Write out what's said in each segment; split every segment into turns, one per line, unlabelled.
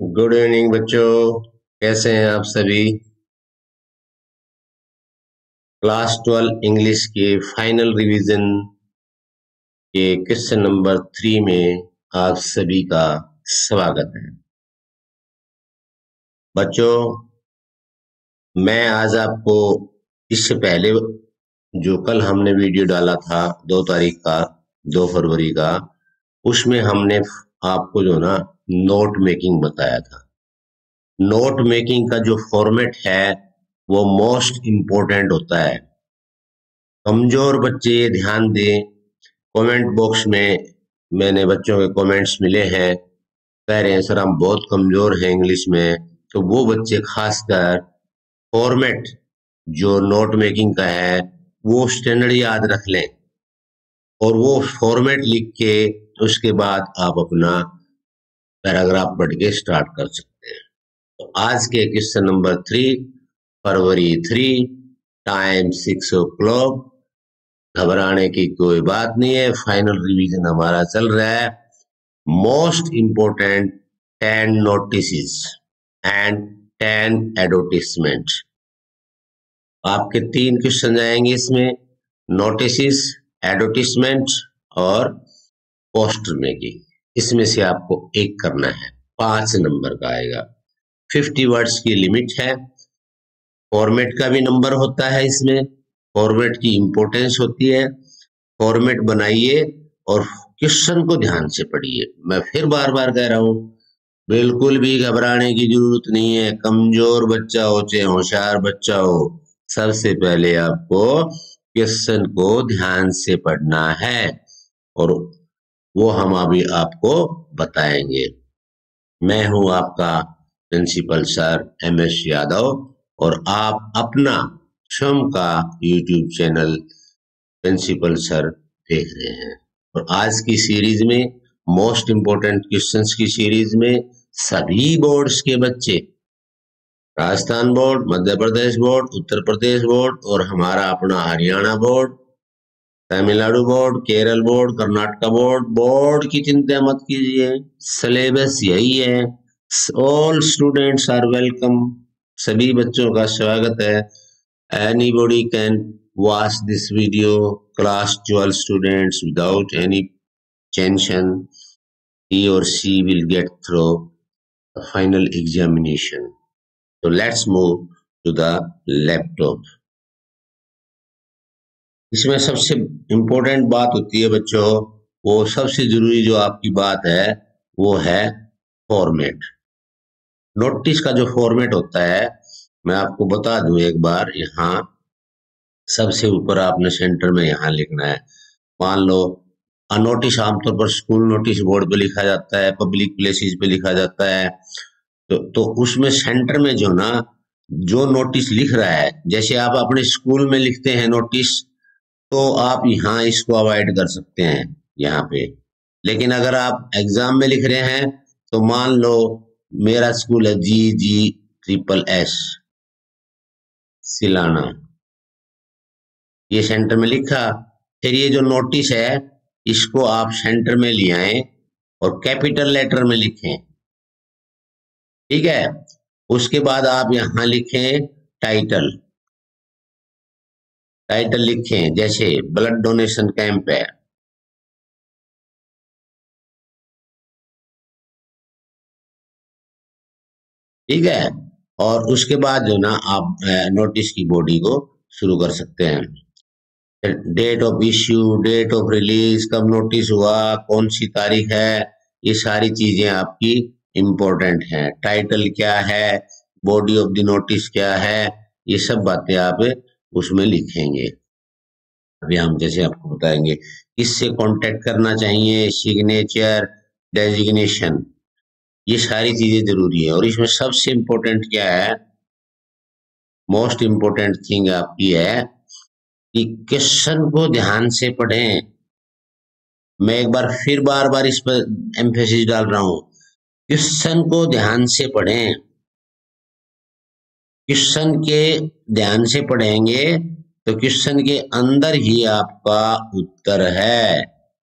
Good evening बच्चों। कैसे हैं आप सभी? क्लास ट्वेल्व इंग्लिश के फाइनल रिवीजन के क्वेश्चन नंबर थ्री में आप सभी का स्वागत है। बच्चों, मैं आज आपको इससे पहले जो कल हमने वीडियो डाला था, दो तारीख का, दो फरवरी का, उसमें हमने आपको जो ना नोट मेकिंग बताया था। नोट मेकिंग का जो फॉर्मेट है, वो मोस्ट इम्पोर्टेंट होता है। कमज़ोर बच्चे ये ध्यान दें, कमेंट बॉक्स में मैंने बच्चों के कमेंट्स मिले हैं, कह रहे हैं, सर, हम बहुत कमज़ोर हैं इंग्लिश में। तो वो बच्चे खासकर फॉर्मेट जो नोट मेकिंग का है, वो स्टैंडर्ड याद रख लें। और वो फॉर्मेट लिख के, उसके बाद आप अपना पैराग्राफ बढ़ के स्टार्ट कर सकते हैं। तो आज के क्वेश्चन नंबर थ्री फरवरी three time six o'clock घबराने की कोई बात नहीं है फाइनल रिवीजन हमारा चल रहा है। Most important ten notice and ten advertisement आपके तीन क्वेश्चन आएँगे इसमें नोटिस एडवर्टिजमेंट और पोस्टर मेकिंग इसमें से आपको एक करना है। पाँच नंबर का आएगा। फिफ्टी वर्ड्स की लिमिट है। फॉर्मेट का भी नंबर होता है इसमें। फॉर्मेट की इंपॉर्टेंस होती है। फॉर्मेट बनाइए और क्वेश्चन को ध्यान से पढ़िए। मैं फिर बार बार कह रहा हूँ, बिल्कुल भी घबराने की ज़रूरत नहीं है। कमज़ोर बच्चा हो चाहे होशियार बच्चा हो, सबसे पहले आपको क्वेश्चन को ध्यान से पढ़ना है। और वो हम अभी आपको बताएँगे। मैं हूँ आपका principal sir M S Yadav और आप अपना स्वयं का यूट्यूब चैनल प्रिंसिपल सर देख रहे हैं। और आज की सीरीज़ में, मोस्ट इंपोर्टेंट क्वेश्चंस की सीरीज़ में सभी बोर्ड्स के बच्चे, Rajasthan board, Madhya Pradesh board, Uttar Pradesh board और हमारा अपना Haryana board Tamil Nadu board, Kerala board, Karnataka board board की चिंता मत कीजिए। सिलेबस यही है। ऑल स्टूडेंट्स आर वेलकम सभी बच्चों का स्वागत है। Anybody can watch this video class twelve students without any tension or she will get through the final examination. So, let's move to the laptop. इसमें सबसे इम्पोर्टेंट बात होती है बच्चों, वो सबसे ज़रूरी जो आपकी बात है, वो है फॉर्मेट नोटिस का जो फॉर्मेट होता है, मैं आपको बता दूँ एक बार, यहाँ सबसे ऊपर आपने सेंटर में यहाँ लिखना है। मान लो नोटिस आमतौर पर स्कूल नोटिस बोर्ड पे लिखा जाता है पब्लिक प्लेसेस पे लिखा जाता है। तो तो उसमें सेंटर में जो ना, जो नोटिस लिख रहा है, जैसे आप अपने स्कूल में लिखते हैं नोटिस तो आप यहाँ इसको अवॉइड कर सकते हैं, यहाँ पे। लेकिन अगर आप एग्ज़ाम में लिख रहे हैं तो मान लो मेरा स्कूल है जी जी ट्रिपल एस सिलाना। ये सेंटर में लिखा, फिर ये जो नोटिस है, इसको आप सेंटर में ले आए और कैपिटल लेटर में लिखें। ठीक है? उसके बाद आप यहाँ लिखें टाइटल टाइटल लिखें, जैसे ब्लड डोनेशन कैंप है। ठीक है? और उसके बाद जो ना, आप नोटिस की बॉडी को शुरू कर सकते हैं। Date of issue date of release कब नोटिस हुआ, कौन सी तारीख है, ये सारी चीज़ें आपकी इम्पोर्टेंट हैं। टाइटल क्या है बॉडी ऑफ़ द नोटिस क्या है, ये सब बातें आप उसमें लिखेंगे। अभी हम जैसे आपको बताएँगे, किससे कांटेक्ट करना चाहिए सिग्नेचर डेजिग्नेशन ये सारी चीज़ें ज़रूरी है और इसमें सबसे इंपॉर्टेंट क्या है? मोस्ट इंपॉर्टेंट थिंग आपकी है कि क्वेश्चन को ध्यान से पढ़ें। मैं एक बार फिर बार बार इस पर एम्फेसिस डाल रहा हूँ। क्वेश्चन को ध्यान से पढ़ें। क्वेश्चन के ध्यान से पढ़ेंगे तो क्वेश्चन के अंदर ही आपका उत्तर है।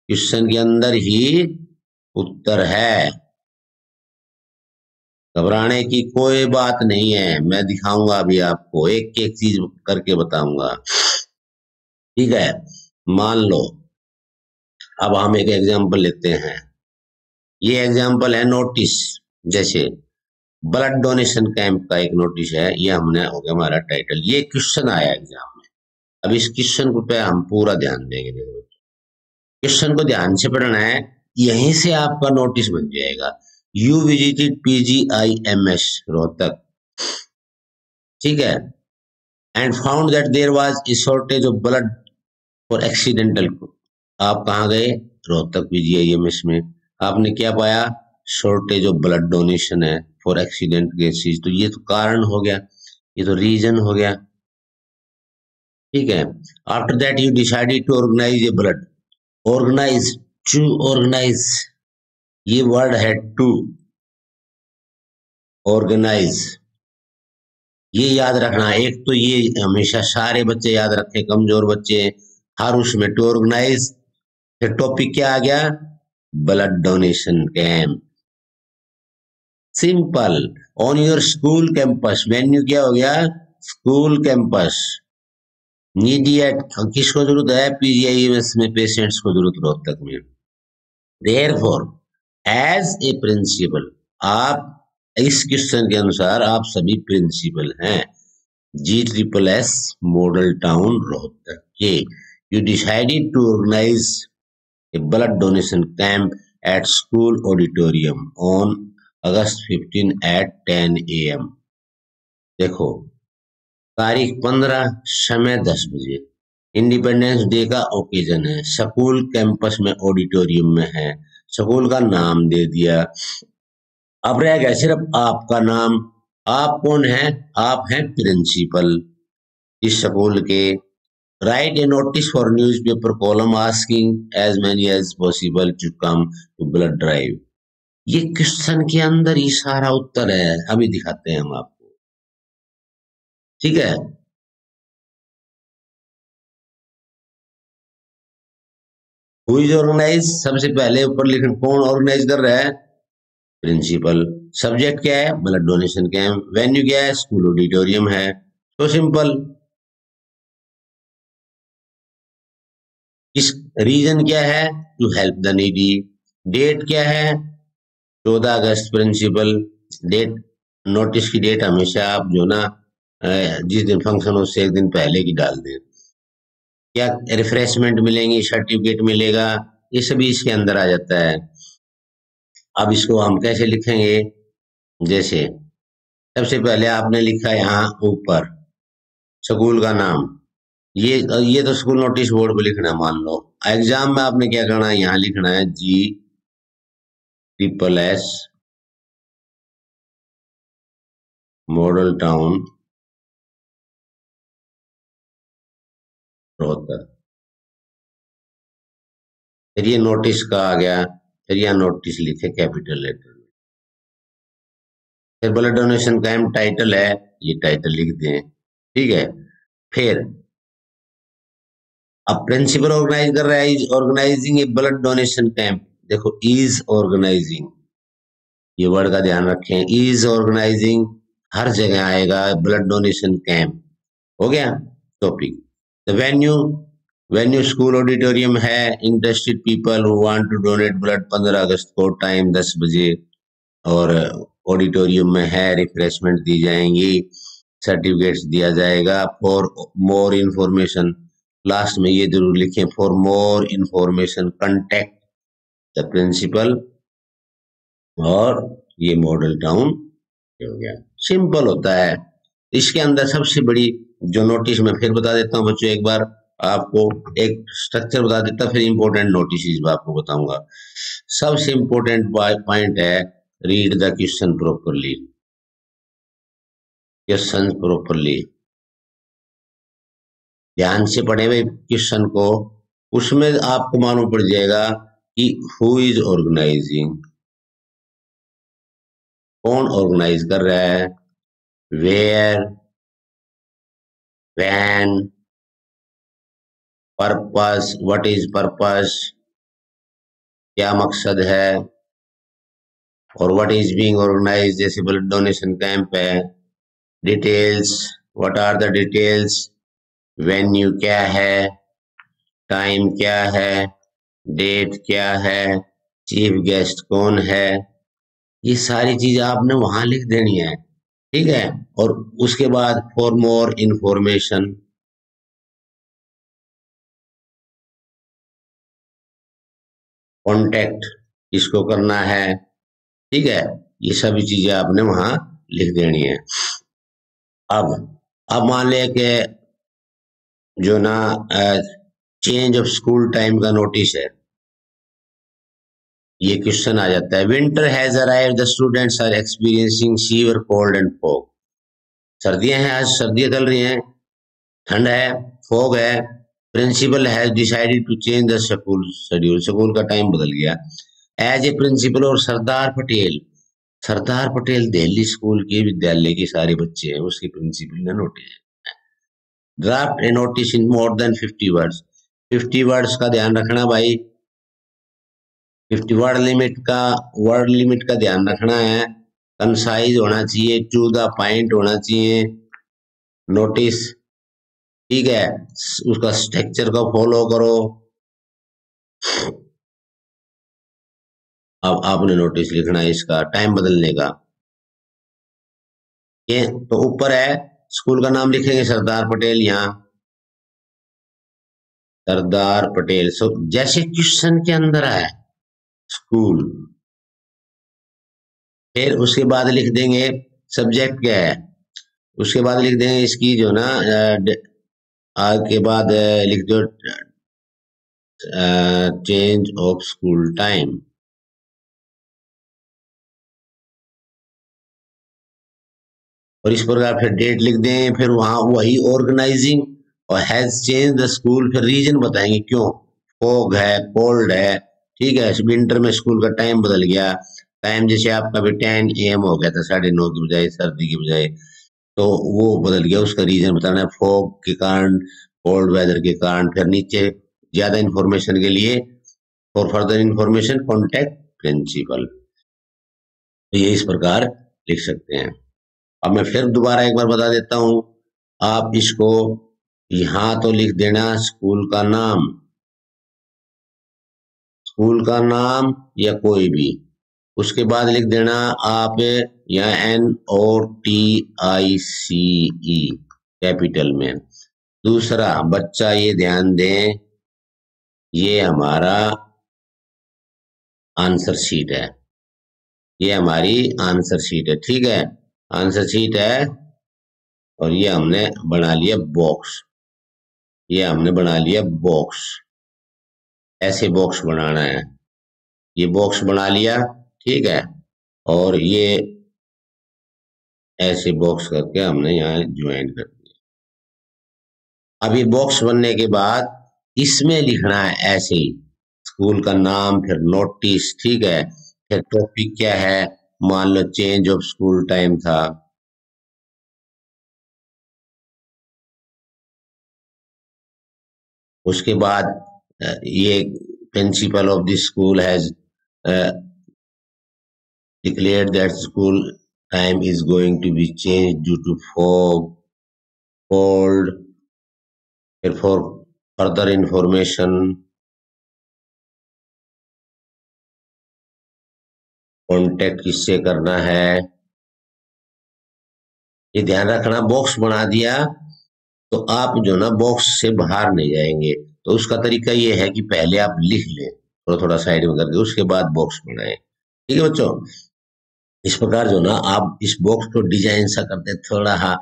क्वेश्चन के अंदर ही उत्तर है। घबराने की कोई बात नहीं है। मैं दिखाऊँगा अभी आपको। एक एक चीज़ करके बताऊँगा। ठीक है? मान लो, अब हम एक एग्जांपल लेते हैं। ये एग्जांपल है नोटिस जैसे ब्लड डोनेशन कैंप का एक नोटिस है, ये हमने हो गया हमारा टाइटल ये क्वेश्चन आया एग्ज़ाम में। अब इस क्वेश्चन को पे हम पूरा ध्यान देंगे, देखो। क्वेश्चन को ध्यान से पढ़ना है, यहीं से आपका नोटिस बन जाएगा। You visited PGIMS Rohtak. ठीक है? And found that there was a shortage of blood for accidental आप कहाँ गए? रोहतक पीजीआईएमएस में। आपने क्या पाया? शॉर्टेज ऑफ़ ब्लड डोनेशन है। फॉर एक्सीडेंट केसेस तो ये तो कारण हो गया, ये तो रीजन हो गया। ठीक है? After that you decided to organise a blood organise to organise ये वर्ड है टू ऑर्गेनाइज ये याद रखना, एक तो ये हमेशा सारे बच्चे याद रखे, कमज़ोर बच्चे हर उसमें टू ऑर्गेनाइज फिर टॉपिक क्या आ गया? Blood donation camp simple on your school campus venue क्या हो गया? स्कूल कैंपस नीडियट किसको ज़रूरत है? पीजीआईएमएस में पेशेंट्स को ज़रूरत रोहतक में। There for as a principal आप इस क्वेश्चन के अनुसार आप सभी प्रिंसिपल हैं। G triple S model town Rohtak के। You decided to organise a blood donation camp at school auditorium on August 15 at 10 am देखो, तारीख 15 समय 10 बजे। इंडिपेंडेंस डे का ओकेजन है। स्कूल कैंपस में ऑडिटोरियम में है। स्कूल का नाम दे दिया। अब रह गया सिर्फ़ आपका नाम। आप कौन है? आप हैं प्रिंसिपल इस स्कूल के। Write a notice for newspaper column asking as many as possible to come to blood drive. ये क्वेश्चन के अंदर ही सारा उत्तर है, अभी दिखाते हैं हम आपको। ठीक है? हु इज़ ऑर्गेनाइज सबसे पहले ऊपर लिखना, कौन ऑर्गेनाइज कर रहा है? प्रिंसिपल सब्जेक्ट क्या है? ब्लड डोनेशन कैंप वेन्यू क्या है? स्कूल ऑडिटोरियम है। तो सिंपल इस रीजन क्या है? To help the needy date क्या है? चौदह अगस्त प्रिंसिपल डेट नोटिस की डेट हमेशा आप जो ना जिस दिन फ़ंक्शन उससे एक दिन पहले की डाल दें। क्या रिफ्रेशमेंट मिलेंगी सर्टिफिकेट मिलेगा, ये सभी इसके अंदर आ जाता है। अब इसको हम कैसे लिखेंगे? जैसे, सबसे पहले आपने लिखा यहाँ ऊपर स्कूल का नाम। ये ये तो स्कूल नोटिस बोर्ड पे लिखना है, मान लो। एग्ज़ाम में आपने क्या करना है? यहाँ लिखना है G S model town Rohtak फिर ये नोटिस का आ गया, फिर यह नोटिस लिखे कैपिटल लेटर में। फिर ब्लड डोनेशन का एम टाइटल है, ये टाइटल लिख दें, ठीक है? फिर अब प्रिंसिपल ऑर्गेनाइज कर रहा है organising a blood donation camp देखो इज़ ऑर्गेनाइजिंग ये वर्ड का ध्यान रखें। इज़ ऑर्गेनाइजिंग हर जगह आएगा ब्लड डोनेशन कैंप हो गया? Topic the venue venue school auditorium है। Interested people who want to donate blood 15 अगस्त को टाइम 10 बजे और ऑडिटोरियम में है। रिफ्रेशमेंट दी जाएँगी। सर्टिफिकेट्स दिया जाएगा। फॉर मोर इंफॉर्मेशन लास्ट में ये ज़रूर लिखें। For more information contact the principal और ये मॉडल टाउन हो गया। सिंपल होता है। इसके अंदर सबसे बड़ी जो नोटिस मैं फिर बता देता हूँ बच्चों, एक बार आपको एक स्ट्रक्चर बता देता फिर इंपॉर्टेंट नोटिस आपको बताऊँगा। सबसे इंपॉर्टेंट पॉइंट है read the question properly question properly ध्यान से पढ़े हुए क्वेश्चन को। उसमें आपको मालूम पड़ जाएगा कि हु इज़ ऑर्गेनाइजिंग कौन ऑर्गेनाइज कर रहा है? Where when purpose what is purpose क्या मकसद है? और व्हाट इज़ बीइंग ऑर्गेनाइज जैसे ब्लड डोनेशन कैंप है। Details what are the details venue क्या है? टाइम क्या है? डेट क्या है? चीफ गेस्ट कौन है? ये सारी चीज़ आपने वहाँ लिख देनी है, ठीक है? और उसके बाद फॉर मोर इंफॉर्मेशन कॉन्टेक्ट किसको करना है, ठीक है? ये सभी चीज़ें आपने वहाँ लिख देनी है। अब अब मान लिया कि जो ना चेंज ऑफ़ स्कूल टाइम का नोटिस है। ये क्वेश्चन आ जाता है। Winter has arrive the students are experiencing severe cold and fog सर्दियाँ हैं, आज सर्दियाँ चल रही हैं। ठंड है फॉग है। Principal has decided to change the school schedule school का टाइम बदल गया। एज ए प्रिंसिपल और सरदार पटेल सरदार पटेल दिल्ली स्कूल के विद्यालय के सारे बच्चे हैं, उसके प्रिंसिपल ने notice draft a notice in more than fifty words fifty words का ध्यान रखना भाई। फिफ्टी वर्ड लिमिट का वर्ड लिमिट का ध्यान रखना है। कंसाइज होना चाहिए टू द पॉइंट होना चाहिए। नोटिस ठीक है। उसका स्ट्रक्चर को फॉलो करो। अब आपने नोटिस लिखना है इसका टाइम बदलने का। ये तो ऊपर है स्कूल का नाम लिखेंगे सरदार पटेल यहाँ। सरदार पटेल, सो जैसे क्वेश्चन के अंदर है, स्कूल। फिर उसके बाद लिख देंगे सब्जेक्ट क्या है? उसके बाद लिख देंगे इसकी जो ना आग के बाद लिख दो चेंज ऑफ़ स्कूल टाइम और इस प्रकार फिर डेट लिख दें, फिर वहाँ वही ऑर्गेनाइजिंग और हैज़ चेंज द स्कूल फिर रीजन बताएँगे क्यों? फोग है कोल्ड है, ठीक है विंटर में स्कूल का टाइम बदल गया। टाइम जैसे आपका भी टेन ए हो गया था, साढ़े नौ की बजाय, सर्दी की बजाय तो वो बदल गया उसका रीजन बताना। है फॉग के कारण कोल्ड वेदर के कारण, फिर नीचे ज़्यादा इंफॉर्मेशन के लिए for further information contact principal तो ये इस प्रकार लिख सकते हैं। अब मैं फिर दोबारा एक बार बता देता हूँ। आप इसको यहाँ तो लिख देना स्कूल का नाम। स्कूल का नाम या कोई भी। उसके बाद लिख देना आप या N O T I C E, capital में। दूसरा, बच्चा ये ध्यान दें, ये हमारा आंसर शीट है। ये हमारी आंसर शीट है, ठीक है? आंसर शीट है और ये हमने बना लिया बॉक्स। ये हमने बना लिया बॉक्स ऐसे बॉक्स बनाना है। ये बॉक्स बना लिया, ठीक है। और ये ऐसे बॉक्स करके हमने यहाँ ज्वाइन कर दिया। अब ये बॉक्स बनने के बाद इसमें लिखना है ऐसे ही। स्कूल का नाम, फिर नोटिस ठीक है। फिर टॉपिक क्या है? मान लो चेंज ऑफ़ स्कूल टाइम था। उसके बाद ये principal of the school has declare that school time is going to be change due to fog cold for further information contact किससे करना है? ये ध्यान रखना बॉक्स बना दिया। तो आप जो ना बॉक्स से बाहर नहीं जाएँगे तो उसका तरीका ये है कि पहले आप लिख लें थोड़ा थोड़ा साइड में करके, उसके बाद बॉक्स बनाए। ठीक है बच्चों? इस प्रकार जो ना आप इस बॉक्स को डिज़ाइन सा कर दें थोड़ा हा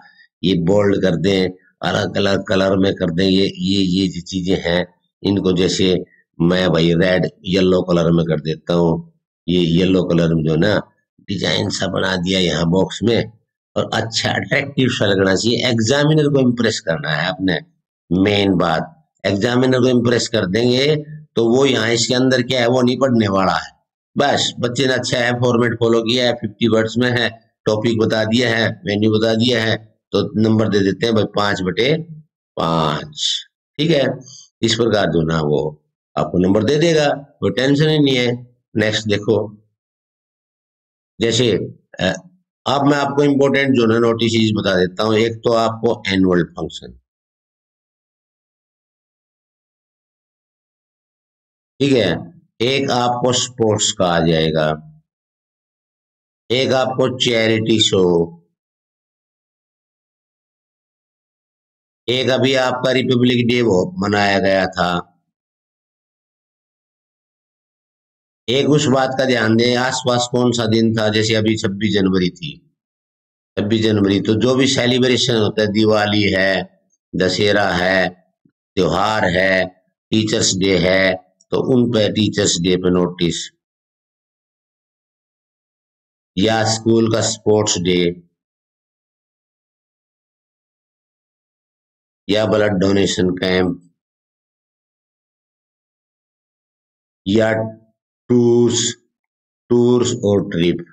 ये बोल्ड कर दें अलग अलग कलर में कर दें, ये ये ये जो चीज़ें हैं, इनको जैसे मैं भाई रेड येलो कलर में कर देता हूँ। ये येलो कलर में जो ना डिज़ाइन सा बना दिया यहाँ बॉक्स में। और अच्छा अट्रैक्टिव सा लगना चाहिए। एग्जामिनर को इम्प्रेस करना है आपने मेन बात। एग्जामिनर को इम्प्रेस कर देंगे तो वो यहाँ इसके अंदर क्या है, वो नहीं पढ़ने वाला है। बस, बच्चे ने अच्छा है फॉर्मेट फॉलो किया है फिफ्टी वर्ड्स में है टॉपिक बता दिया है मेन्यू बता दिया है तो नंबर दे देते हैं, भाई पाँच बटे पाँच। ठीक है? इस प्रकार जो ना वो आपको नंबर दे देगा, कोई टेंशन ही नहीं है। नेक्स्ट देखो, जैसे अब मैं आपको इंपॉर्टेंट जो है नोटिस बता देता हूँ। एक तो आपको एनुअल फ़ंक्शन ठीक है? एक आपको स्पोर्ट्स का आ जाएगा। एक आपको चैरिटी शो एक अभी आपका रिपब्लिक डे वो मनाया गया था। एक उस बात का ध्यान दें, आसपास कौन सा दिन था? जैसे अभी छब्बीस जनवरी थी। छब्बीस जनवरी तो जो भी सेलिब्रेशन होता है, दिवाली है, दशहरा है, त्योहार है टीचर्स डे है तो उन पे टीचर्स डे पे नोटिस या स्कूल का स्पोर्ट्स डे या ब्लड डोनेशन कैंप या टूर्स टूर्स और ट्रिप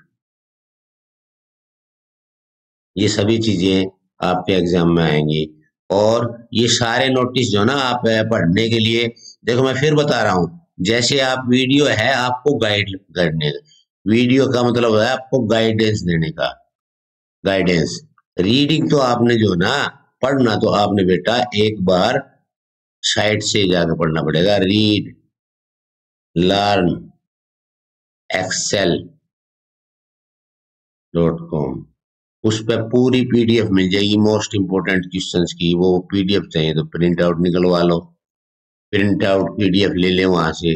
ये सभी चीज़ें आपके एग्ज़ाम में आएँगी। और ये सारे नोटिस जो ना आप पढ़ने के लिए, देखो मैं फिर बता रहा हूँ, जैसे आप वीडियो है आपको गाइड करने वीडियो का मतलब है आपको गाइडेंस देने का। गाइडेंस रीडिंग तो आपने जो ना, पढ़ना तो आपने बेटा एक बार साइड से जाकर पढ़ना पड़ेगा। Read learn excel dot com उस पर पूरी पीडीएफ मिल जाएगी मोस्ट इंपोर्टेंट क्वेश्चन की। वो पीडीएफ चाहिए तो प्रिंट आउट निकलवा लो। प्रिंट आउट पीडीएफ ले लें वहाँ से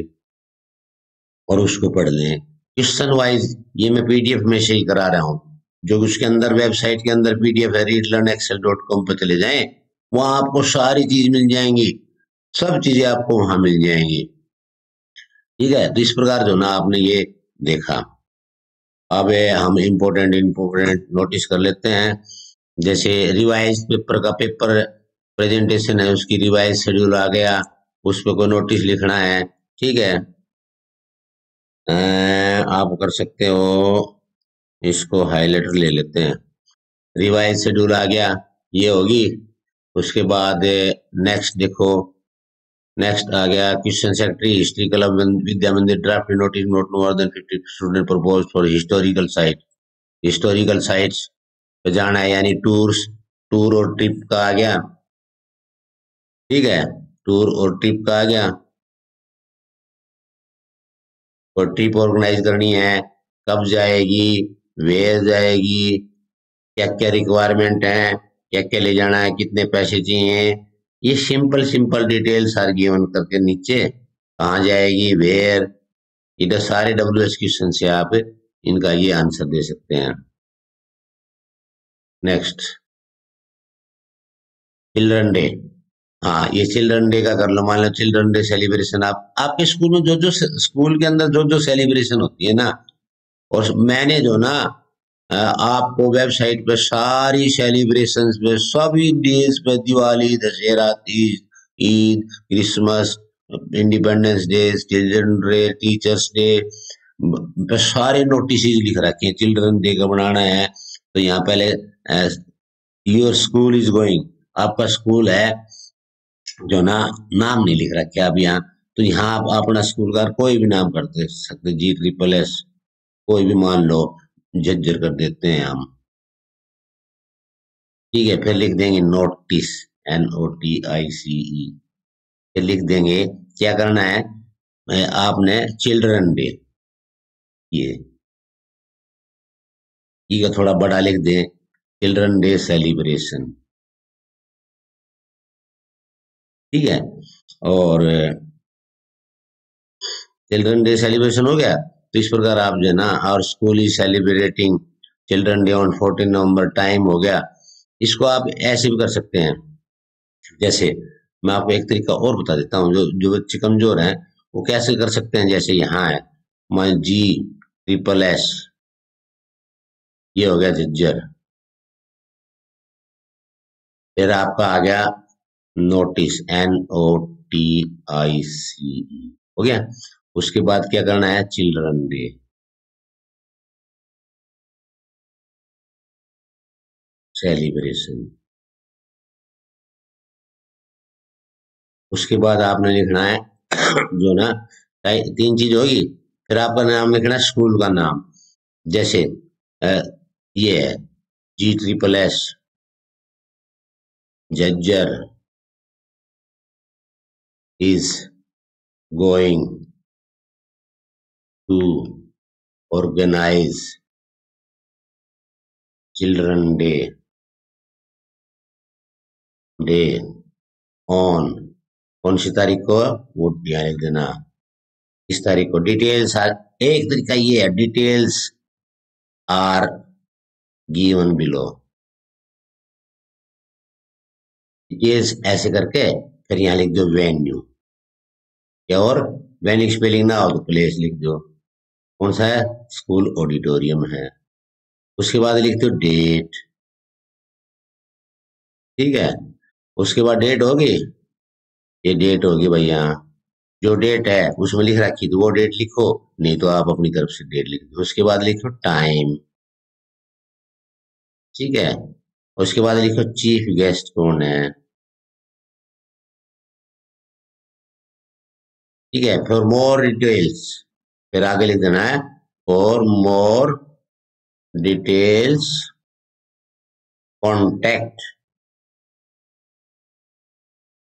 और उसको पढ़ लें। क्वेश्चन वाइज ये मैं पीडीएफ में से ही करा रहा हूँ। जो उसके अंदर वेबसाइट के अंदर पीडीएफ है read learn excel dot com पर चले जाएँ, वहाँ आपको सारी चीज़ मिल जाएँगी। सब चीज़ें आपको वहाँ मिल जाएँगी। ठीक है? तो इस प्रकार जो ना आपने ये देखा। अब हम इम्पोर्टेंट इम्पोर्टेंट नोटिस कर लेते हैं। जैसे रिवाइज पेपर का पेपर प्रेजेंटेशन है, उसकी रिवाइज शेड्यूल आ गया, उस पर कोई नोटिस लिखना है, ठीक है? आप कर सकते हो, इसको हाईलाइटर ले लेते हैं। रिवाइज शेड्यूल आ गया, ये होगी। उसके बाद नेक्स्ट देखो नेक्स्ट आ गया question secretary history club Vidya Mandir draft notice not more than fifty student propose for historical site historical sites पे जाना है यानी टूर्स टूर और ट्रिप का आ गया। ठीक है टूर और ट्रिप का आ गया। और ट्रिप ऑर्गेनाइज करनी है, कब जाएगी वेयर जाएगी क्या क्या रिक्वायरमेंट है क्या क्या ले जाना है, कितने पैसे चाहिए ये simple simple details are given करके नीचे कहा जाएगी वेयर इधर सारे डब्ल्यू एस क्वेश्चन से आप इनका ये आंसर दे सकते हैं। नेक्स्ट चिल्ड्रन डे हाँ ये चिल्ड्रन डे का कर लो। मान लो चिल्ड्रन डे सेलिब्रेशन आप, आपके स्कूल में जो जो स्कूल के अंदर जो जो सेलिब्रेशन होती है ना, और मैंने जो ना आपको वेबसाइट पे सारी सेलिब्रेशन पे सभी डेज़ पे Diwali, Dussehra, Teej, Eid Christmas independence day children day teachers day सारे नोटिस लिख रखे हैं। चिल्ड्रन डे का बनाना है। तो यहाँ पहले योर स्कूल इज़ गोइंग आपका स्कूल है, जो ना, नाम नहीं लिख रखे अब यहाँ। तो यहाँ आप अपना स्कूल का कोई भी नाम कर सकते जी ट्रिपल एस कोई भी मान लो। झज्जर कर देते हैं हम। ठीक है, फिर लिख देंगे notice N O T I C E फिर लिख देंगे, क्या करना है? आपने चिल्ड्रन डे ये। ठीक है, थोड़ा बड़ा लिख दें चिल्ड्रन डे सेलिब्रेशन ठीक है, और चिल्ड्रन डे सेलिब्रेशन हो गया? तो इस प्रकार आप जो है ना और school is celebrating children day on fourteen November time हो गया। इसको आप ऐसे भी कर सकते हैं। जैसे, मैं आपको एक तरीका और बता देता हूँ, जो जो बच्चे कमज़ोर हैं, वो कैसे कर सकते हैं? जैसे यहाँ है, मैं जी ट्रिपल एस ये हो गया झज्जर फिर आपका आ गया notice N O T I C हो गया? उसके बाद क्या करना है? Children day. सेलिब्रेशन उसके बाद आपने लिखना है, जो ना तीन चीज़ होगी। फिर आपका नाम लिखना स्कूल का नाम। जैसे ये है G triple S Jhajjar is going to organise children day day on कौन सी तारीख को? वो ध्यान लिख देना। इस तारीख को। डिटेल्स एक तरीका ये है details are given below details ऐसे करके फिर यहाँ लिख दो वेन्यू और वेन्यू स्पेलिंग ना हो तो प्लेस लिख दो। कौन सा है? स्कूल ऑडिटोरियम है। उसके बाद लिख दो डेट। ठीक है? उसके बाद डेट होगी? ये डेट होगी भैया। जो डेट है, उसमें लिख रखी तो वो डेट लिखो, नहीं तो आप अपनी तरफ़ से डेट लिख दो। उसके बाद लिखो टाइम। ठीक है? उसके बाद लिखो चीफ गेस्ट कौन है? ठीक है? फॉर मोर डिटेल्स फिर आगे लिख देना है फॉर मोर डिटेल्स कॉन्टेक्ट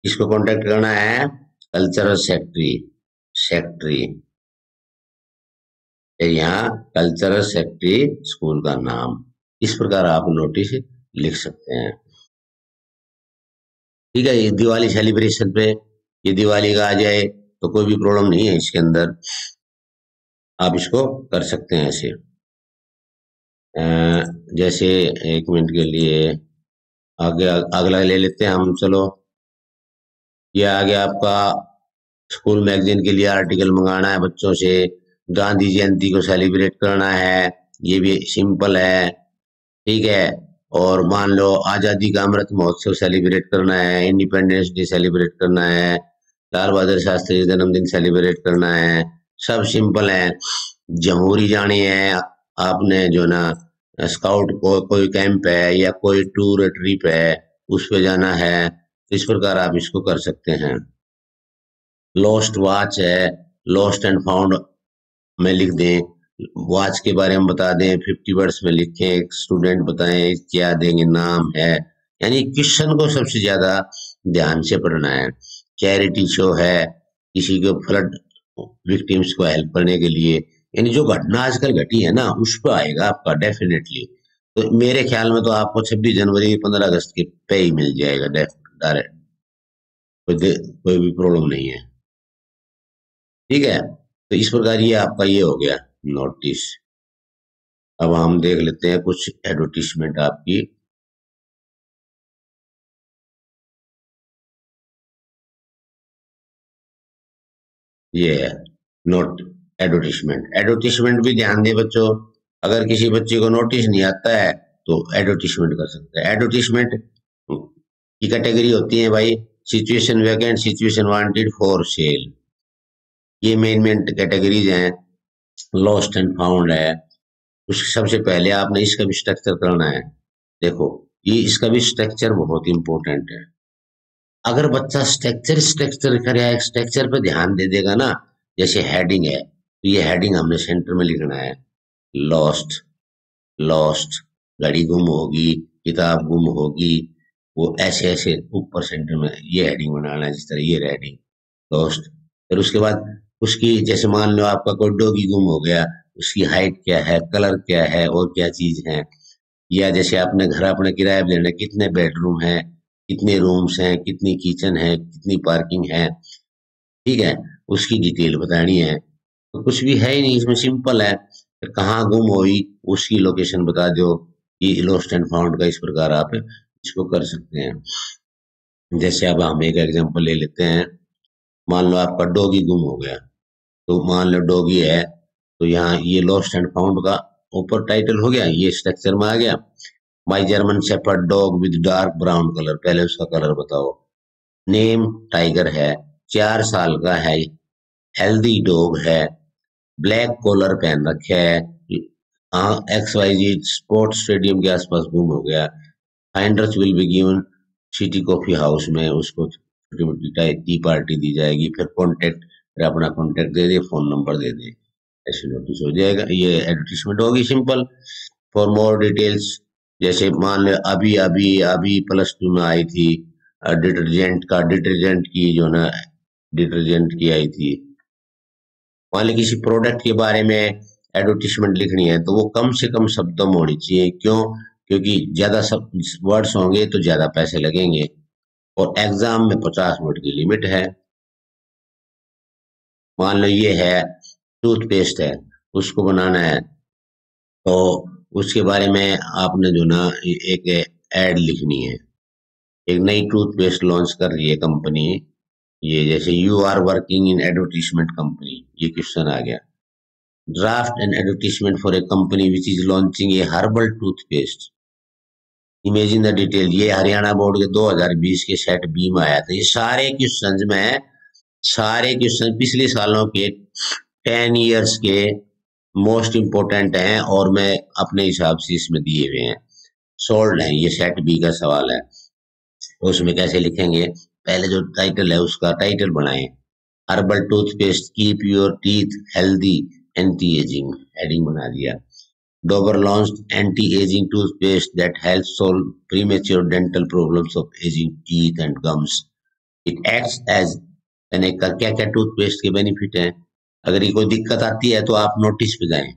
इसको कॉन्टेक्ट करना है? कल्चरल सेक्रेटरी सेक्रेटरी यहाँ कल्चरल सेक्रेटरी स्कूल का नाम। इस प्रकार आप नोटिस लिख सकते हैं। ठीक है, ये दिवाली सेलिब्रेशन पे, ये दिवाली का आ जाए तो कोई भी प्रॉब्लम नहीं है इसके अंदर। आप इसको कर सकते हैं ऐसे। जैसे एक मिनट के लिए आगे, अगला ले लेते हैं हम, चलो। ये आ गया आपका स्कूल मैगजीन के लिए आर्टिकल मंगाना है बच्चों से। गांधी जयंती को सेलिब्रेट करना है, ये भी सिंपल है, ठीक है। और मान लो आज़ादी का अमृत महोत्सव सेलिब्रेट करना है, इंडिपेंडेंस डे सेलिब्रेट करना है, लाल बहादुर शास्त्री जन्मदिन सेलिब्रेट करना है सब सिंपल है। जमहूरी जानी है। आपने जो ना, स्काउट को, कोई कैंप है या कोई टूर ट्रिप है, उस पे जाना है। इस प्रकार आप इसको कर सकते हैं। लॉस्ट वॉच है। लॉस्ट एंड फाउंड में लिख दें। वॉच के बारे में बता दें। फिफ्टी वर्ड्स में लिखें। एक स्टूडेंट बताएँ क्या देंगे, नाम है। यानी क्वेश्चन को सबसे ज़्यादा ध्यान से पढ़ना है। चैरिटी शो है। किसी को फ्लड विक्टिम्स को हेल्प करने के लिए। यानी जो घटना आजकल घटी है ना, उस पर आएगा आपका डेफिनेटली तो मेरे ख्याल में तो आपको छब्बीस जनवरी, पंद्रह अगस्त के पे ही मिल जाएगा डायरेक्ट कोई कोई भी प्रॉब्लम नहीं है। ठीक है? तो इस प्रकार ये आपका ये हो गया नोटिस अब हम देख लेते हैं कुछ एडवर्टीजमेंट आपकी। ये है नोट एडवर्टीजमेंट एडवर्टीजमेंट भी ध्यान दे बच्चों, अगर किसी बच्चे को नोटिस नहीं आता है तो एडवर्टीजमेंट कर सकते हैं। एडवर्टीजमेंट की कैटेगरी होती है भाई situation vacant situation wanted for sale ये मेन मेन कैटेगरीज हैं लॉस्ट एंड फाउंड है। उस सबसे पहले आपने इसका भी स्ट्रक्चर करना है। देखो, ये इसका भी स्ट्रक्चर बहुत इंपॉर्टेंट है। अगर बच्चा स्ट्रक्चर स्ट्रक्चर करे स्ट्रक्चर पे ध्यान दे देगा ना, जैसे हेडिंग है तो ये हेडिंग हमने सेंटर में लिखना है। लॉस्ट लॉस्ट गाड़ी गुम होगी, किताब गुम होगी, वो ऐसे ऐसे ऊपर सेंटर में ये हेडिंग बनाना है, जिस तरह ये हेडिंग लॉस्ट फिर उसके बाद उसकी, जैसे मान लो आपका कोई डोगी गुम हो गया, उसकी हाइट क्या है कलर क्या है, और क्या चीज़ है, या जैसे आपने घर अपने पर लेना कितने बेडरूम है कितने रूम्स हैं, कितनी किचन है, कितनी पार्किंग है, ठीक है? उसकी डिटेल बतानी है। तो कुछ भी है ही नहीं, इसमें सिंपल है। कहाँ गुम हुई, उसकी लोकेशन बता दो। ये लॉस्ट एंड फाउंड का इस प्रकार आप इसको कर सकते हैं। जैसे अब हम एक एग्जांपल ले लेते हैं। मान लो आपका डोगी गुम हो गया। तो मान लो डोगी है तो यहाँ ये लॉस्ट एंड फाउंड का ऊपर टाइटल हो गया, ये स्ट्रक्चर में आ गया। My German shepherd dog with dark brown colour पहले उसका कलर बताओ। नेम टाइगर है, चार साल का है हेल्दी डॉग है ब्लैक कॉलर पहन रखे है X Y Z sports stadium के आसपास गुम हो गया। Finders will be given city coffee house में उसको छोटी मोटी टी पार्टी दी जाएगी, फिर कॉन्टेक्ट फिर अपना कॉन्टेक्ट दे दे फ़ोन नंबर दे दे। ऐसे नोटिस हो जाएगा। ये एडवर्टीजमेंट होगी सिंपल फॉर मोर डिटेल्स जैसे मान लो अभी अभी अभी प्लस टू में आई थी डिटर्जेंट का डिटर्जेंट की जो ना डिटर्जेंट की आई थी। मान ली किसी प्रोडक्ट के बारे में एडवर्टीजमेंट लिखनी है तो वो कम से कम शब्दों में होनी चाहिए। क्यों? क्योंकि ज़्यादा सब वर्ड्स होंगे तो ज़्यादा पैसे लगेंगे। और एग्ज़ाम में पचास मिनट की लिमिट है। मान लो ये है टूथपेस्ट है, उसको बनाना है। तो उसके बारे में आपने जो ना एक एड लिखनी है। एक नई टूथपेस्ट लॉन्च कर रही है कंपनी ये जैसे you are working in advertisement company ये क्वेश्चन आ गया। Draft and advertisement for a company which is launching a herbal toothpaste imagine the detail ये हरियाणा बोर्ड के 2020 के सेट बी में आया था। ये सारे क्वेश्चन में, सारे क्वेश्चन पिछले सालों के टेन ईयर्स के मोस्ट इम्पोर्टेंट हैं और मैं अपने हिसाब से इसमें दिए हुए हैं। सोल्ड है, ये सेट बी का सवाल है। उसमें कैसे लिखेंगे? पहले जो टाइटल है, उसका टाइटल बनाए। Herbal toothpaste keep your teeth healthy anti ageing heading बना दिया। Dabur launch anti ageing toothpaste that help solve premature dental problems of ageing teeth and gums it acts as यानी क्या क्या टूथपेस्ट के benefit हैं? अगर ये कोई दिक्कत आती है तो आप नोटिस पे जाएँ।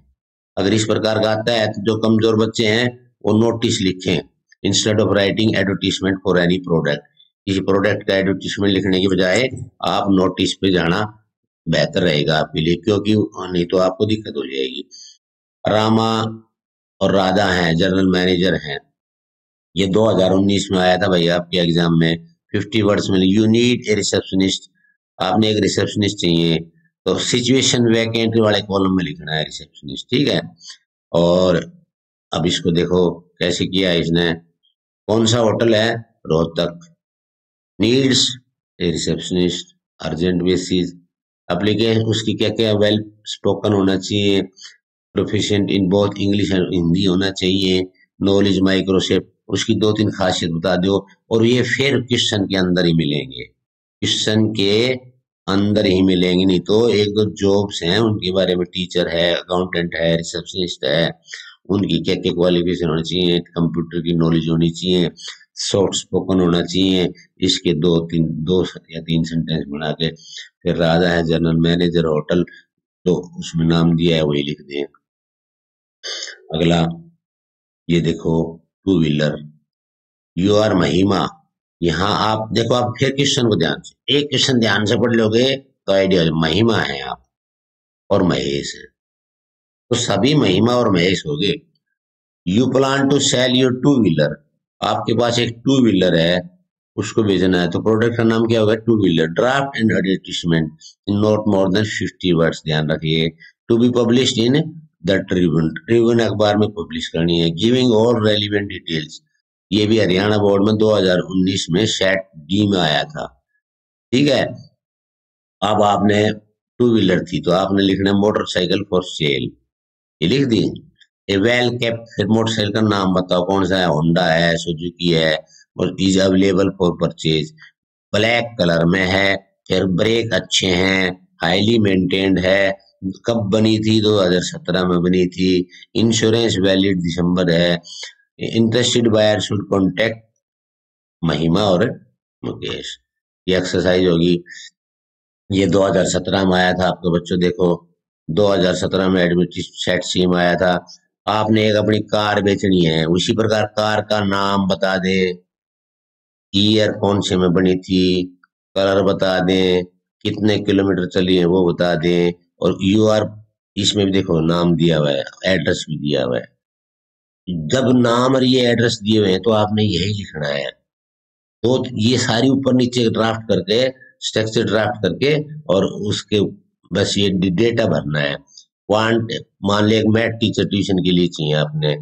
अगर इस प्रकार का आता है तो जो कमज़ोर बच्चे हैं, वो नोटिस लिखें instead of writing advertisement for any product किसी प्रोडक्ट का एडवर्टीजमेंट लिखने की बजाय आप नोटिस पे जाना बेहतर रहेगा आपके लिए, क्योंकि नहीं तो आपको दिक्कत हो जाएगी। रामा और राधा हैं जनरल मैनेजर हैं। ये 2019 में आया था भाई आपके एग्ज़ाम में। 50 वर्ड्स में यू नीड ए रिसेप्शनिस्ट आपने एक रिसेप्शनिस्ट चाहिए। तो सिचुएशन वैकेंट वाले कॉलम में लिखना है रिसेप्शनिस्ट ठीक है? और अब इसको देखो, कैसे किया इसने? कौन सा होटल है? Rohtak. Needs, a receptionist urgent basis application उसकी क्या क्या वेल स्पोकन होना चाहिए proficient in both English and Hindi होना चाहिए नॉलेज माइक्रोसेप उसकी दो तीन खासियत बता दो और ये फिर क्वेश्चन के अंदर ही मिलेंगे। क्वेश्चन के अंदर ही मिलेंगे। नहीं तो एक दो जॉब्स हैं, उनके बारे में टीचर है अकाउंटेंट है रिसेप्शनिस्ट है, उनकी क्या क्या क्वालिफिकेशन होनी चाहिए कंप्यूटर की नॉलेज होनी चाहिए सॉफ्ट स्पोकन होना चाहिए, इसके दो तीन, दो या तीन सेंटेंस बना के। फिर राजा है जनरल मैनेजर होटल तो उसमें नाम दिया है, वही लिख दें अगला, ये देखो टू व्हीलर यू आर महिमा यहाँ आप, देखो आप फिर क्वेश्चन को ध्यान से, एक क्वेश्चन ध्यान से पढ़ लोगे तो आइडिया महिमा है आप और महेश है। तो सभी महिमा और महेश हो गए। You plan to sell your two wheeler आपके पास एक टू व्हीलर है, उसको भेजना है। तो प्रोडक्ट का नाम क्या होगा? Two wheeler draft and advertisement in not more than fifty words ध्यान रखिए। To be publish in the Tribune Tribune अखबार में पब्लिश करनी है। गिविंग ऑल रेलिवेंट डिटेल्स ये भी हरियाणा बोर्ड में 2019 में सेट डी में आया था। ठीक है? अब आपने टू व्हीलर थी तो आपने लिखना मोटरसाइकिल फॉर सेल ये लिख दी? ए वेल केप फिर मोटरसाइकिल का नाम बताओ, कौन सा है? होंडा है सुजुकी है, और is available for purchase black colour में है, फिर ब्रेक अच्छे हैं हाईली मेंटेन्ड है। कब बनी थी? 2017 में बनी थी। इंश्योरेंस वैलिड दिसंबर है। इंटरेस्टेड बायर शुड कॉन्टेक्ट महिमा और मुकेश ये एक्सरसाइज होगी। ये 2017 में आया था। आपके बच्चों, देखो 2017 में एडमिट सेट सीम आया था। आपने एक अपनी कार बेचनी है। उसी प्रकार कार का नाम बता दे। ईयर कौन से में बनी थी? कलर बता दें। कितने किलोमीटर चली है वो बता दें। और यू आर इसमें भी देखो, नाम दिया हुआ है एड्रेस भी दिया हुआ है। जब नाम और ये एड्रेस दिए हुए हैं तो आपने यही लिखना है। तो ये सारी ऊपर नीचे ड्राफ्ट करके स्ट्रक्चर ड्राफ्ट करके, और उसके बस ये डेटा भरना है। वांट मान लिया मैथ टीचर ट्यूशन के लिए चाहिए आपने।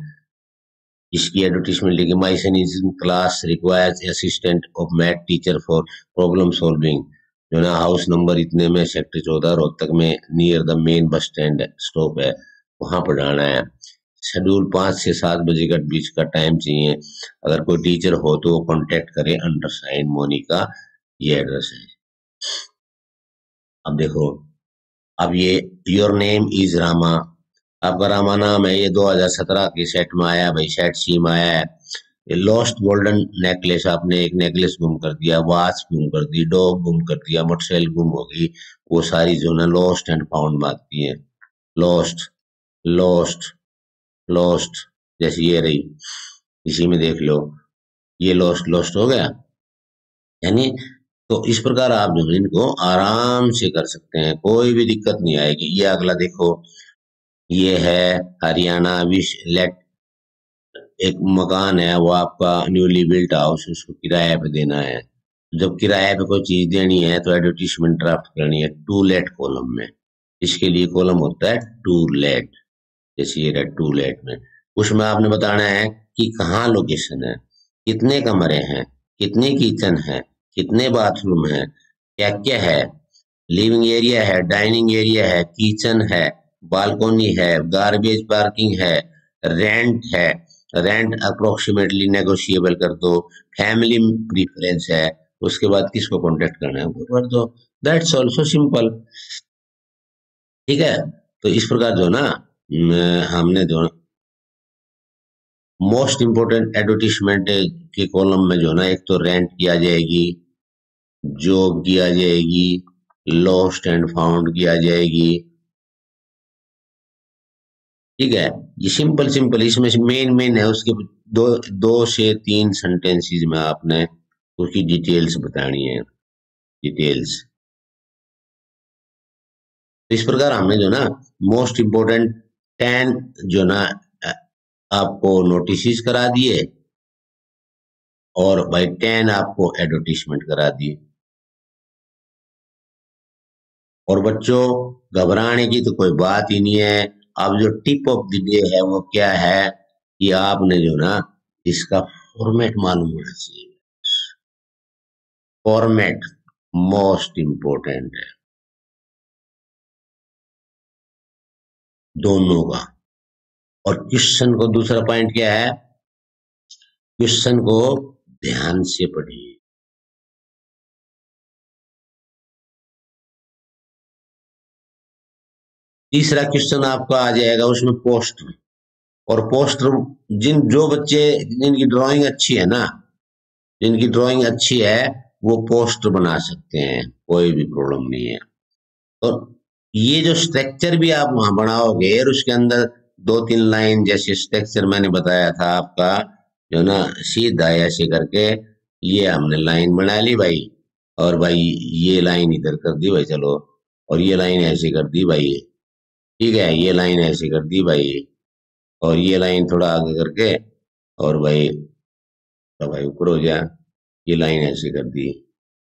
इसकी एडवर्टीजमेंट लिखी my son is class requires assistant of math teacher for problem solving जो ना हाउस नंबर इतने में सेक्टर चौदह रोहतक में near the main bus stand stop है, वहाँ पर जाना है। शेड्यूल पाँच से सात बजे का बीच का टाइम चाहिए। अगर कोई टीचर हो तो वो कांटेक्ट करे अंडर साइन मोनिका, ये एड्रेस है। अब देखो, अब ये योर नेम इज़ रामा आपका रामा नाम है, ये 2017 के सेट में आया भाई सेट सी में आया है। ये लॉस्ट गोल्डन नेकलेस आपने एक नेकलेस गुम कर दिया वॉच गुम कर दी डॉग गुम कर दिया मोटरसाइकिल गुम होगी वो सारी जो है लॉस्ट एंड फाउंड मांगती है। लॉस्ट लॉस्ट लॉस्ट जैसे ये रही। इसी में देख लो। ये लॉस्ट लॉस्ट हो गया। यानी तो इस प्रकार आप जो इनको आराम से कर सकते हैं। कोई भी दिक्कत नहीं आएगी। ये अगला देखो। ये है हरियाणा विश लेट एक मकान है। वो आपका न्यूली बिल्ट हाउस उसको किराए पे देना है। जब किराए पे कोई चीज़ देनी है तो एडवर्टीजमेंट ड्राफ्ट करनी है। टू लेट कॉलम में। इसके लिए कॉलम होता है टू लेट जैसे ये रेड टू लेट में। उसमें आपने बताना है कि कहाँ लोकेशन है, कितने कमरे हैं, कितने किचन है, कितने बाथरूम है क्या क्या है? लिविंग एरिया है डाइनिंग एरिया है किचन है बालकोनी है गार्बेज पार्किंग है रेंट है। रेंट अप्रोक्सीमेटली नेगोशिएबल कर दो। फैमिली प्रीफरेंस है। उसके बाद किसको कांटेक्ट करना है, वो कर दो। दैट्स ऑल्सो सिंपल ठीक है? तो इस प्रकार जो ना हमने जो मोस्ट इंपोर्टेंट एडवर्टीजमेंट के कॉलम में जो ना, एक तो रेंट किया जाएगी जॉब किया जाएगी लॉस्ट एंड फाउंड किया जाएगी। ठीक है? ये सिंपल सिंपल इसमें मेन मेन है, उसके दो दो से तीन सेंटेंसेस में आपने उसकी डिटेल्स बतानी है। डिटेल्स इस प्रकार हमने जो ना मोस्ट इंपोर्टेंट टेन जो ना आपको नोटिस करा दिए और बाई टेन आपको एडवर्टीजमेंट करा दिए। और बच्चों, घबराने की तो कोई बात ही नहीं है। अब जो टिप ऑफ़ द डे है वो क्या है कि आपने जो ना, इसका फॉर्मेट मालूम होना चाहिए। फॉर्मेट मोस्ट इंपोर्टेंट है। दोनों का और क्वेश्चन को दूसरा पॉइंट क्या है? क्वेश्चन को ध्यान से पढ़िए। तीसरा क्वेश्चन आपका आ जाएगा, उसमें पोस्टर और पोस्टर जिन, जो बच्चे, जिनकी ड्राइंग अच्छी है ना, जिनकी ड्राइंग अच्छी है, वो पोस्टर बना सकते हैं, कोई भी प्रॉब्लम नहीं है। और ये जो स्ट्रक्चर भी आप वहाँ बनाओगे, और उसके अंदर दो तीन लाइन जैसे स्ट्रक्चर मैंने बताया था आपका, जो ना, सीधा ऐसे करके ये हमने लाइन बना ली भाई। और भाई ये लाइन इधर कर दी भाई, चलो। और ये लाइन ऐसे कर दी भाई। ठीक है, ये लाइन ऐसे कर दी भाई। और ये लाइन थोड़ा आगे करके, और भाई तो भाई ऊपर हो गया। ये लाइन ऐसे कर दी।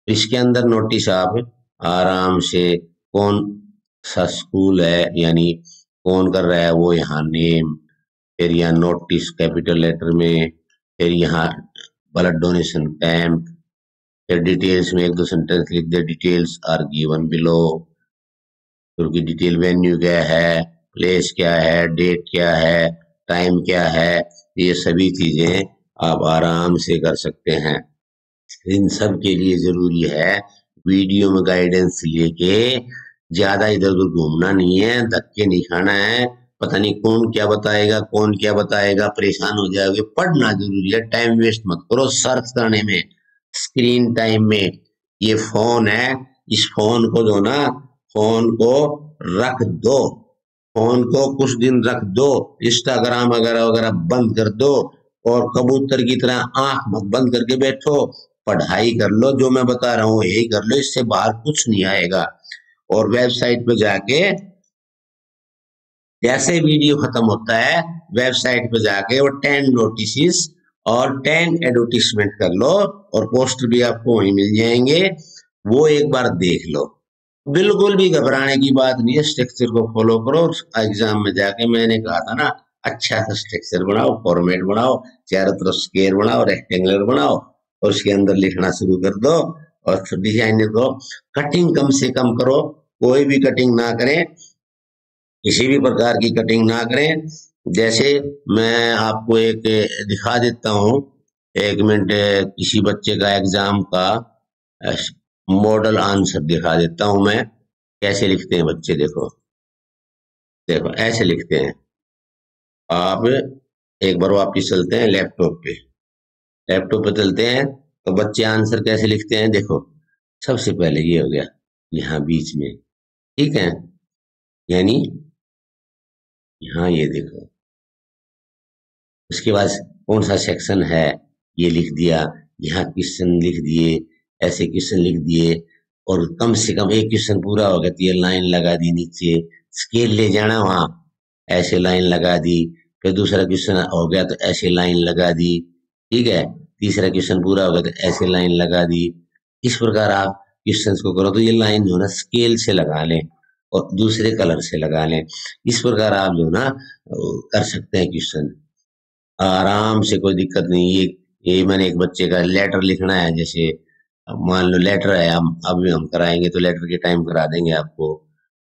इसके अंदर नोटिस आप आराम से कौन सा स्कूल है, यानी कौन कर रहा है वो यहाँ नेम, फिर यहाँ नोटिस कैपिटल लेटर में, फिर यहाँ ब्लड डोनेशन कैंप, फिर डिटेल्स में एक दो सेंटेंस लिख दे डिटेल्स आर गिवन बिलो उनकी डिटेल वेन्यू क्या है, प्लेस क्या है, डेट क्या है, टाइम क्या है, ये सभी चीज़ें आप आराम से कर सकते हैं। इन सब के लिए ज़रूरी है, वीडियो में गाइडेंस लेके ज़्यादा इधर उधर घूमना नहीं है, धक्के नहीं खाना है, पता नहीं कौन क्या बताएगा, कौन क्या बताएगा, परेशान हो जाओगे। पढ़ना ज़रूरी है टाइम वेस्ट मत करो सर्च करने में स्क्रीन टाइम में। ये फ़ोन है, इस फ़ोन को जो ना फ़ोन को रख दो फ़ोन को कुछ दिन रख दो इंस्टाग्राम वगैरह वगैरह बंद कर दो, और कबूतर की तरह आँख मत बंद करके बैठो। पढ़ाई कर लो, जो मैं बता रहा हूँ, यही कर लो, इससे बाहर कुछ नहीं आएगा। और वेबसाइट पे जाके जैसे वीडियो खत्म होता है, वेबसाइट पे जाके वो टेन नोटिस और टेन एडवर्टीजमेंट कर लो और पोस्टर भी आपको वहीं मिल जाएँगे। वो एक बार देख लो। बिल्कुल भी घबराने की बात नहीं है स्ट्रक्चर को फॉलो करो। एग्ज़ाम में जाके मैंने कहा था ना अच्छा सा स्ट्रक्चर बनाओ फॉर्मेट बनाओ, चारों तरफ़ स्केयर बनाओ रेक्टेंगुलर बनाओ और उसके अंदर लिखना शुरू कर दो और डिज़ाइन को कटिंग कम से कम करो। कोई भी कटिंग ना करें, किसी भी प्रकार की कटिंग ना करें। जैसे मैं आपको एक दिखा देता हूँ, एक मिनट, किसी बच्चे का एग्ज़ाम का मॉडल आंसर दिखा देता हूँ मैं। कैसे लिखते हैं बच्चे, देखो। देखो, ऐसे लिखते हैं। आप एक बार वापिस चलते हैं लैपटॉप पे। लैपटॉप पे चलते हैं तो बच्चे आंसर कैसे लिखते हैं, देखो। सबसे पहले ये हो गया, यहाँ बीच में। ठीक है? यानी यहाँ ये देखो। उसके बाद कौन सा सेक्शन है? ये लिख दिया, यहाँ क्वेश्चन लिख दिए, ऐसे क्वेश्चन लिख दिए, और कम से कम एक क्वेश्चन पूरा हो गया तो ये लाइन लगा दी नीचे। स्केल ले जाना वहाँ। ऐसे लाइन लगा दी, फिर दूसरा क्वेश्चन हो गया तो ऐसे लाइन लगा दी। ठीक है? तीसरा क्वेश्चन पूरा हो गया तो ऐसे लाइन लगा दी। इस प्रकार आप क्वेश्चन को करो तो ये लाइन जो ना स्केल से लगा लें और दूसरे कलर से लगा लें। इस प्रकार आप जो ना, कर सकते हैं क्वेश्चन। आराम से कोई दिक्कत नहीं, ये ये मैंने एक बच्चे का लेटर लिखना है, जैसे मान लो लेटर है, हम, अभी हम कराएँगे तो लेटर के टाइम करा देंगे आपको।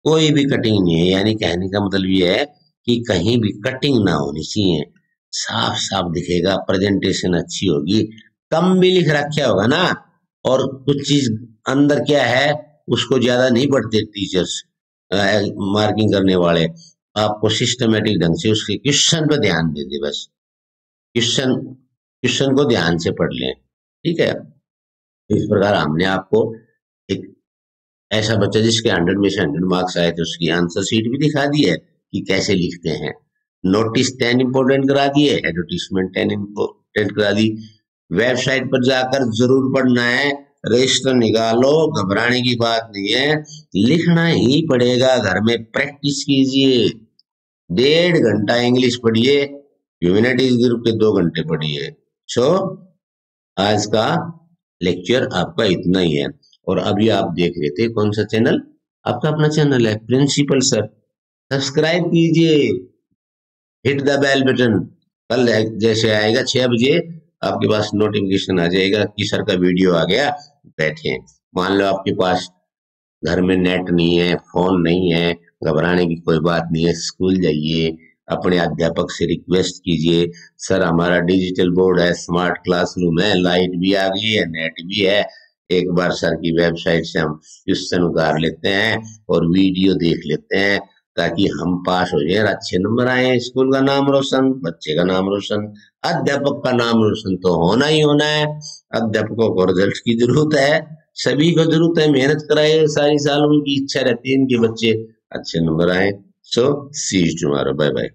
कोई भी कटिंग नहीं है, यानी कहने का मतलब ये है कि कहीं भी कटिंग ना होनी चाहिए। साफ़ साफ़ दिखेगा, प्रेजेंटेशन अच्छी होगी। कम भी लिख रखा होगा ना और कुछ चीज़ अंदर क्या है, उसको ज़्यादा नहीं पढ़ते टीचर्स मार्किंग करने वाले। आपको सिस्टमेटिक ढंग से उसके क्वेश्चन पर ध्यान दे दे बस। क्वेश्चन क्वेश्चन को ध्यान से पढ़ लें। ठीक है? इस प्रकार हमने आपको एक ऐसा बच्चा जिसके हंड्रेड में से हंड्रेड मार्क्स आए थे, उसकी आंसर सीट भी दिखा दी है कि कैसे लिखते हैं। नोटिस टेन इंपोर्टेंट करा दिए एडवर्टीजमेंट टेन इंपोर्टेंट करा दी। वेबसाइट पर जाकर ज़रूर पढ़ना है। रजिस्टर निकालो, घबराने की बात नहीं है। लिखना ही पड़ेगा। घर में प्रैक्टिस कीजिए। डेढ़ घंटा इंग्लिश पढ़िए। ह्यूमैनिटीज ग्रुप के दो घंटे पढ़िए। सो, आज का लेक्चर आपका इतना ही है। और अभी आप देख रहे थे कौन सा चैनल? आपका अपना चैनल है प्रिंसिपल सर। सब्सक्राइब कीजिए। Hit the bell button. कल जैसे आएगा, छह बजे आपके पास नोटिफिकेशन आ जाएगा कि सर का वीडियो आ गया, बैठे मान लो आपके पास घर में नेट नहीं है फ़ोन नहीं है, घबराने की कोई बात नहीं है स्कूल जाइए, अपने अध्यापक से रिक्वेस्ट कीजिए सर हमारा डिजिटल बोर्ड है स्मार्ट क्लासरूम है लाइट भी आ गई है नेट भी है। एक बार सर की वेबसाइट से हम क्वेश्चन उतार लेते हैं और वीडियो देख लेते हैं, ताकि हम पास हो जाए अच्छे नंबर आए स्कूल का नाम रोशन, बच्चे का नाम रोशन अध्यापक का नाम रोशन तो होना ही होना है। अध्यापकों को रिज़ल्ट की ज़रूरत है। सभी को ज़रूरत है। मेहनत कराए सारी साल उनकी इच्छा रहती है। इनके बच्चे अच्छे नंबर आए। So see tomorrow bye bye